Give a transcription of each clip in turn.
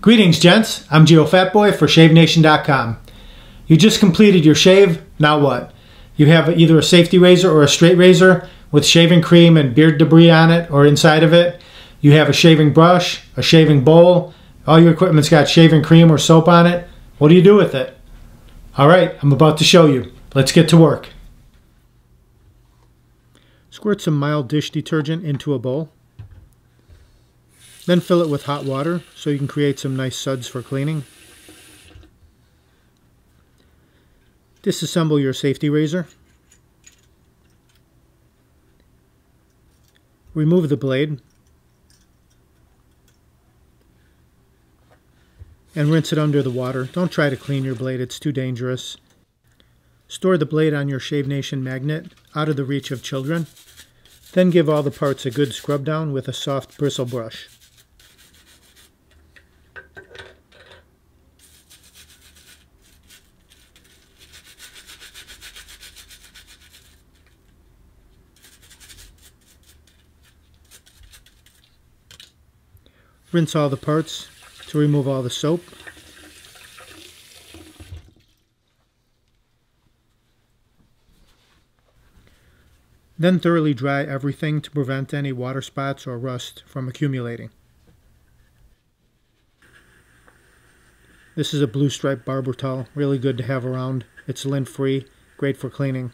Greetings, gents. I'm Geo Fatboy for ShaveNation.com. You just completed your shave. Now what? You have either a safety razor or a straight razor with shaving cream and beard debris on it or inside of it. You have a shaving brush, a shaving bowl. All your equipment's got shaving cream or soap on it. What do you do with it? All right, I'm about to show you. Let's get to work. Squirt some mild dish detergent into a bowl. Then fill it with hot water so you can create some nice suds for cleaning. Disassemble your safety razor. Remove the blade and rinse it under the water. Don't try to clean your blade, it's too dangerous. Store the blade on your Shave Nation magnet out of the reach of children. Then give all the parts a good scrub down with a soft bristle brush. Rinse all the parts to remove all the soap. Then thoroughly dry everything to prevent any water spots or rust from accumulating. This is a blue stripe barber towel, really good to have around. It's lint free, great for cleaning.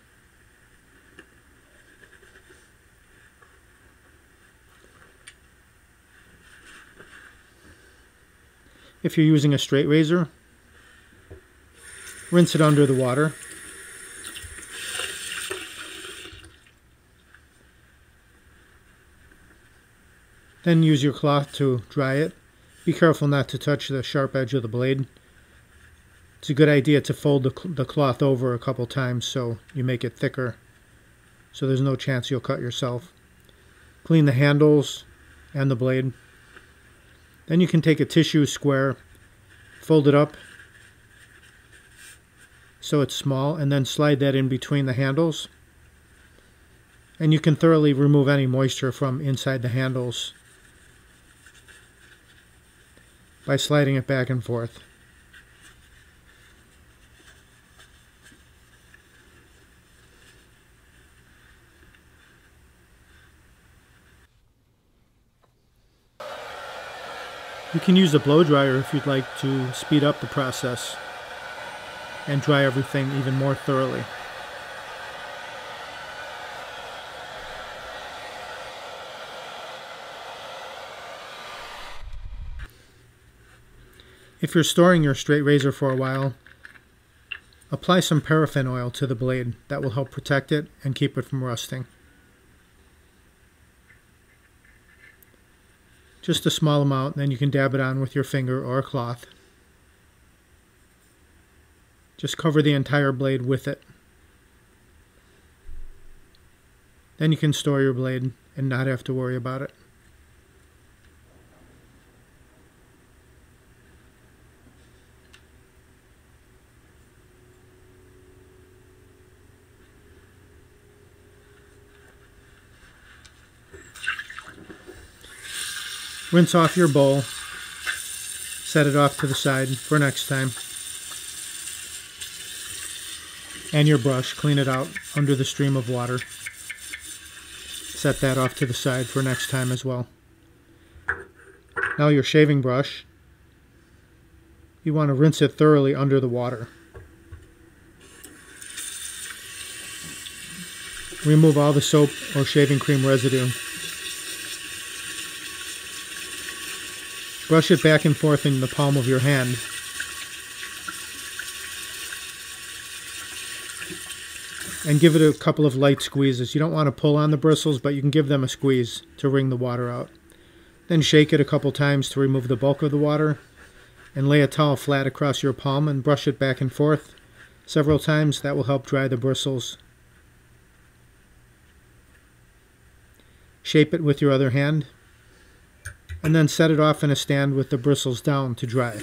If you're using a straight razor, rinse it under the water. Then use your cloth to dry it. Be careful not to touch the sharp edge of the blade. It's a good idea to fold the, the cloth over a couple times so you make it thicker so there's no chance you'll cut yourself. Clean the handles and the blade. Then you can take a tissue square, fold it up so it's small, and then slide that in between the handles. And you can thoroughly remove any moisture from inside the handles by sliding it back and forth. You can use a blow dryer if you'd like to speed up the process and dry everything even more thoroughly. If you're storing your straight razor for a while, apply some paraffin oil to the blade. That will help protect it and keep it from rusting. Just a small amount, and then you can dab it on with your finger or a cloth. Just cover the entire blade with it. Then you can store your blade and not have to worry about it. Rinse off your bowl. Set it off to the side for next time. And your brush, clean it out under the stream of water. Set that off to the side for next time as well. Now your shaving brush, you want to rinse it thoroughly under the water. Remove all the soap or shaving cream residue Brush it back and forth in the palm of your hand. And give it a couple of light squeezes. You don't want to pull on the bristles, but you can give them a squeeze to wring the water out. Then shake it a couple times to remove the bulk of the water. And lay a towel flat across your palm and brush it back and forth several times. That will help dry the bristles. Shape it with your other hand and then set it off in a stand with the bristles down to dry.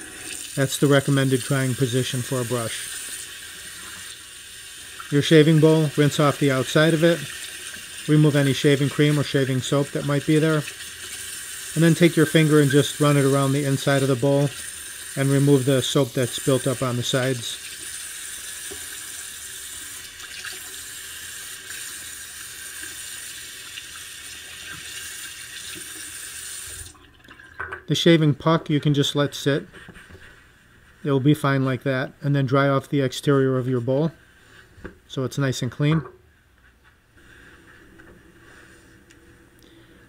That's the recommended drying position for a brush. Your shaving bowl, rinse off the outside of it, remove any shaving cream or shaving soap that might be there, and then take your finger and just run it around the inside of the bowl and remove the soap that's built up on the sides. The shaving puck you can just let sit. It will be fine like that. And then dry off the exterior of your bowl so it's nice and clean.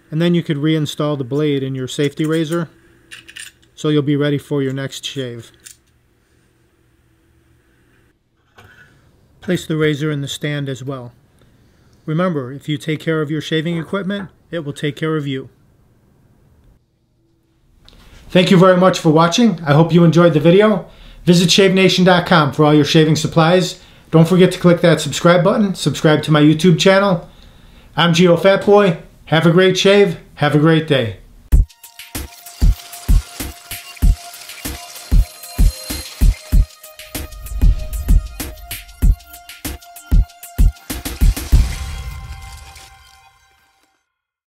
And then you could reinstall the blade in your safety razor so you'll be ready for your next shave. Place the razor in the stand as well. Remember, if you take care of your shaving equipment, it will take care of you. Thank you very much for watching. I hope you enjoyed the video. Visit ShaveNation.com for all your shaving supplies. Don't forget to click that subscribe button. Subscribe to my YouTube channel. I'm Geo Fatboy. Have a great shave. Have a great day.